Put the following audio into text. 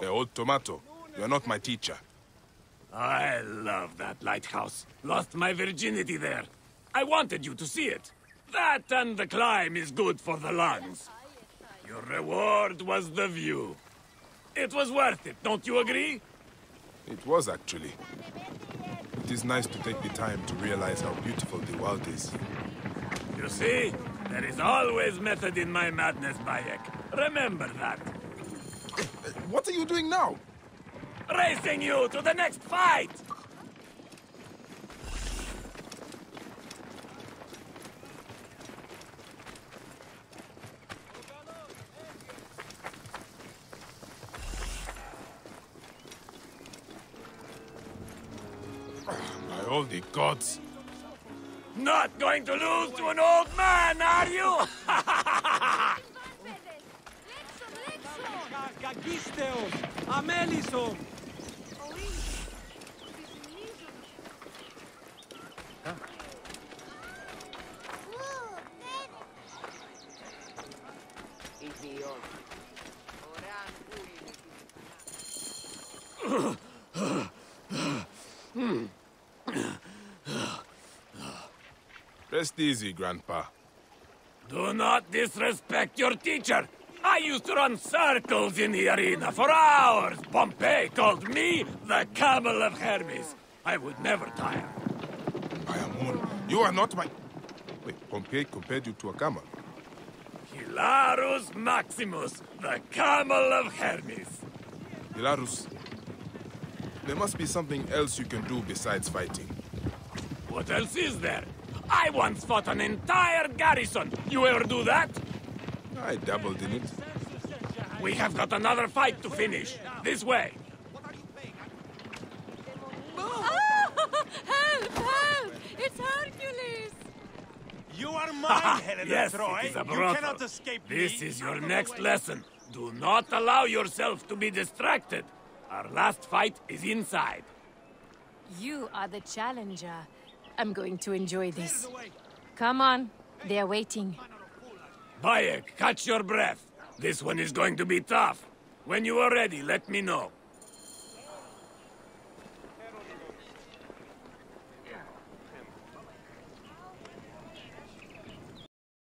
The old tomato. You're not my teacher. I love that lighthouse. Lost my virginity there. I wanted you to see it. That and the climb is good for the lungs. Your reward was the view. It was worth it, don't you agree? It was actually. It is nice to take the time to realize how beautiful the world is. You see? There is always method in my madness, Bayek. Remember that. What are you doing now? Racing you to the next fight! My holy gods. Not going to lose to an old man, are you? Amelisom! Rest easy, Grandpa. Do not disrespect your teacher. I used to run circles in the arena for hours. Pompey called me the Camel of Hermes. I would never tire. Ayamun, you are not my... Wait, Pompey compared you to a camel. Hilarus Maximus, the Camel of Hermes. Hilarus, there must be something else you can do besides fighting. What else is there? I once fought an entire garrison. You ever do that? I dabbled in it. We have got another fight to finish. This way. Oh, help! Help! It's Hercules! You are mine, Helena yes, Troy. it is a you cannot escape This me. is your Out of the next way. lesson. Do not allow yourself to be distracted. Our last fight is inside. You are the challenger. I'm going to enjoy this. Come on. They are waiting. Bayek, catch your breath. This one is going to be tough. When you are ready, let me know.